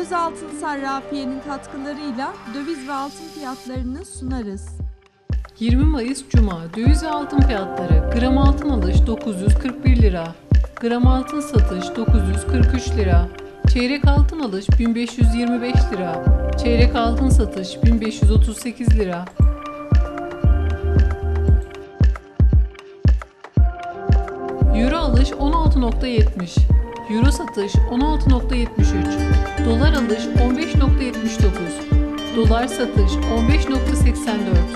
Özaltın Sarrafiye'nin katkılarıyla döviz ve altın fiyatlarını sunarız. 20 Mayıs Cuma döviz ve altın fiyatları gram altın alış 941 lira, gram altın satış 943 lira, çeyrek altın alış 1525 lira, çeyrek altın satış 1538 lira. Euro alış 16.70, Euro satış 16.73, Dolar alış 15.79, Dolar satış 15.84,